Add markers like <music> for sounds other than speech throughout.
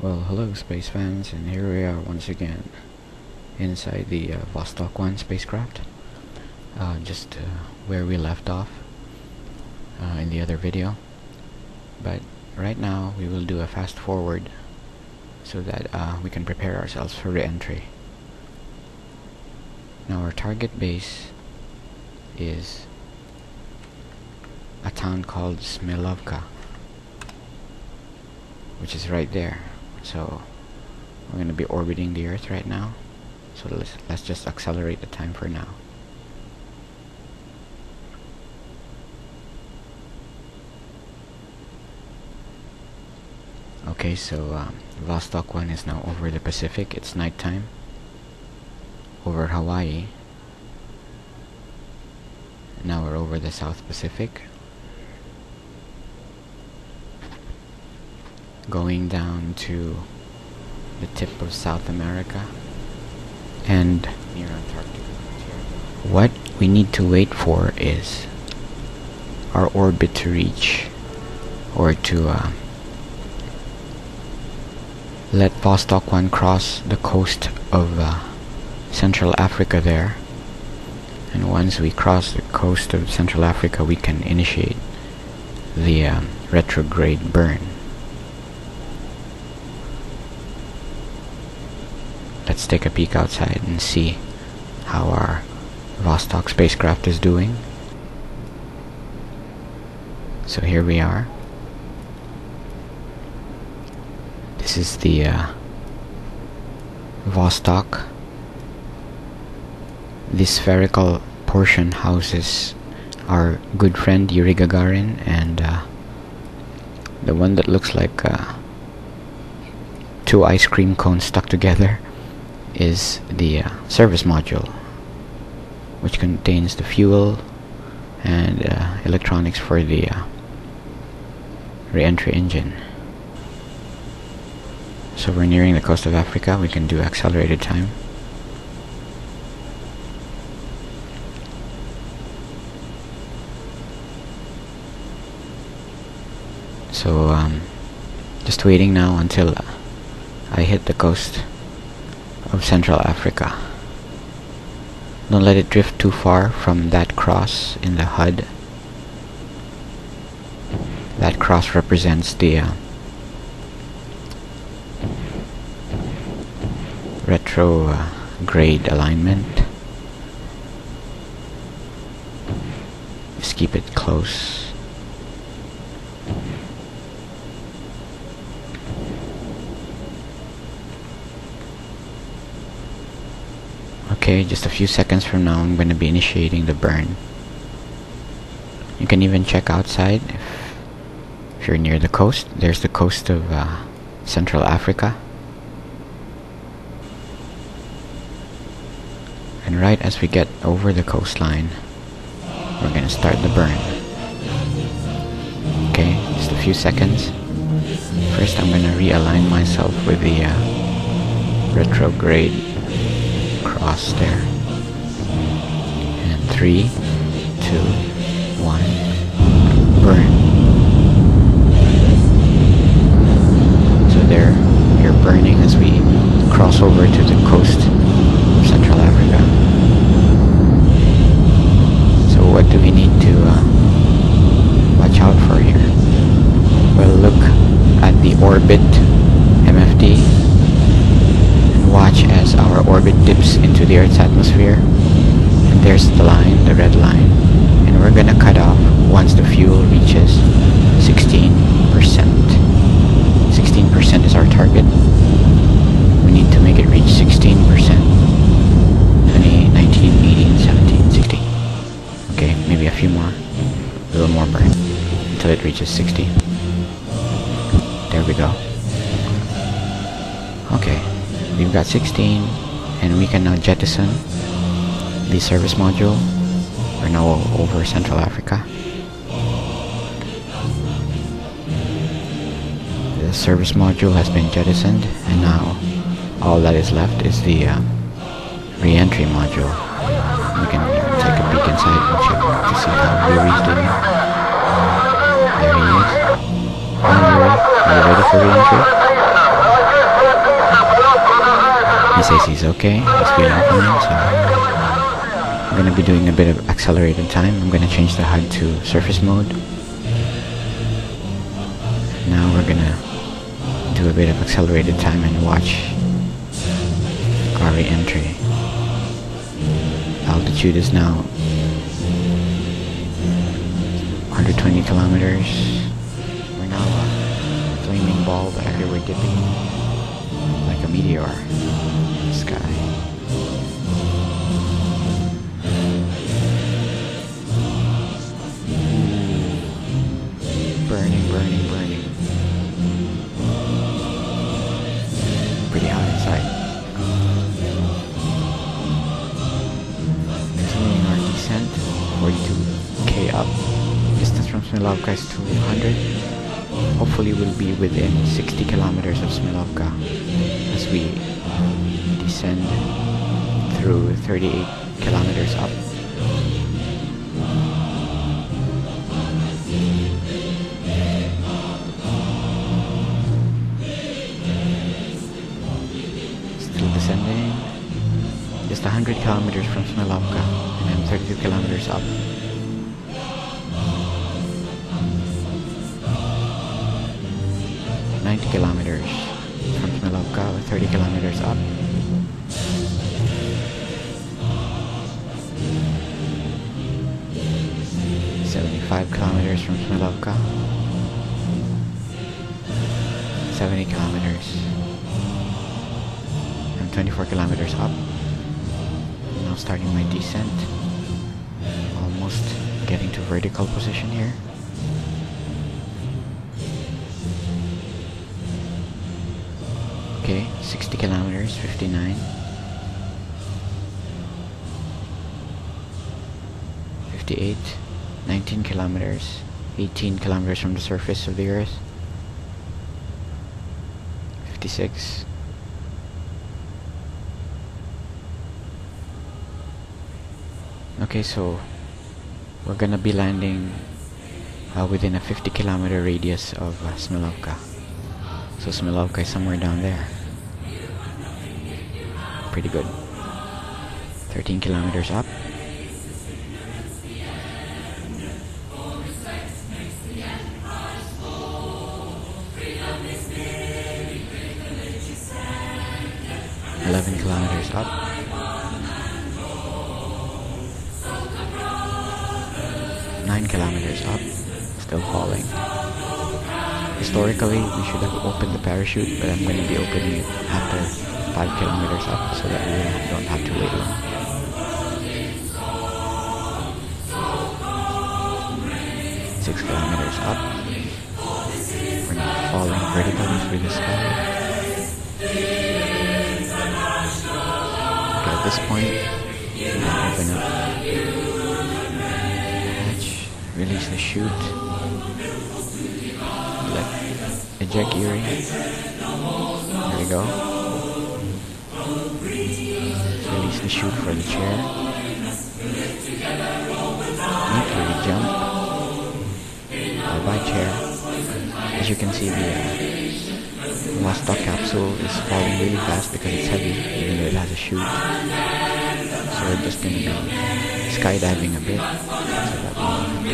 Well, hello space fans, and here we are once again inside the uh, Vostok 1 spacecraft. Uh, just uh, where we left off uh, in the other video. But right now we will do a fast forward so that uh, we can prepare ourselves for re-entry. Now our target base is a town called Smilovka which is right there so we're going to be orbiting the earth right now. So let's, let's just accelerate the time for now. Okay so um, Vostok 1 is now over the Pacific. It's nighttime. Over Hawaii. Now we're over the South Pacific going down to the tip of South America and near Antarctica. What we need to wait for is our orbit to reach or to uh, let Vostok 1 cross the coast of uh, Central Africa there and once we cross the coast of Central Africa we can initiate the uh, retrograde burn let's take a peek outside and see how our Vostok spacecraft is doing. So here we are. This is the uh, Vostok. This spherical portion houses our good friend Yuri Gagarin and uh, the one that looks like uh, two ice cream cones stuck together <laughs> is the uh, service module which contains the fuel and uh, electronics for the uh, re-entry engine. So we're nearing the coast of Africa. We can do accelerated time. So um, just waiting now until I hit the coast of Central Africa. Don't let it drift too far from that cross in the HUD. That cross represents the uh, retrograde uh, alignment. Just keep it close. Okay, just a few seconds from now I'm going to be initiating the burn. You can even check outside if, if you're near the coast. There's the coast of uh, Central Africa. And right as we get over the coastline, we're going to start the burn. Okay, just a few seconds. First I'm going to realign myself with the uh, retrograde cross there. And three, two, one, burn. So there, you're burning as we cross over to the coast of Central Africa. So what do we need to uh, watch out for here? Well, look at the orbit MFD watch as our orbit dips into the Earth's atmosphere. And there's the line, the red line. And we're gonna cut off once the fuel reaches 16%. 16% is our target. We need to make it reach 16%. 20, 19, 18, 17, 16. Okay, maybe a few more. A little more burn. Until it reaches 60. There we go. Okay, we've got 16 and we can now jettison the service module we're now over Central Africa the service module has been jettisoned and now all that is left is the uh, re-entry module we can take a peek inside and check to see how Yuri's doing there he is Hi Yuri, are you ready for re-entry? He says he's okay. He's feeling fine, so I'm gonna be doing a bit of accelerated time. I'm gonna change the HUD to surface mode. Now we're gonna do a bit of accelerated time and watch our re-entry. Altitude is now 120 kilometers. We're now a flaming ball that we're dipping like a meteor in the sky. Burning, burning, burning. Pretty hot inside. Continuing our descent, 42k up. Distance from Smilovka is 200. Hopefully we'll be within 60 kilometers of Smilovka as we descend through 38 kilometers up. 100 kilometers from Smilovka and I'm 32 kilometers up. Ninety kilometers from Smilovka, 30 kilometers up. Seventy-five kilometers from Smilovka. Seventy kilometers. I'm 24 kilometers up. Starting my descent. Almost getting to vertical position here. Okay, 60 kilometers, 59. 58, 19 kilometers, 18 kilometers from the surface of the earth. 56. Okay, so we're gonna be landing uh, within a 50 kilometer radius of uh, Smilovka. So Smilovka is somewhere down there. Pretty good. 13 kilometers up. Kilometers up. Still falling. Historically, we should have opened the parachute, but I'm going to be opening it after 5 kilometers up so that we don't have to wait long. Six kilometers up. We're now falling vertically through the sky. Okay, at this point, now open up release the chute let eject gearing. There we go. Release the chute for the chair. Nuclear jump. Bye bye chair. As you can see, the uh, Vostok capsule is falling really fast because it's heavy, even though it has a chute. So we're just gonna be skydiving a bit, so that won't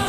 long.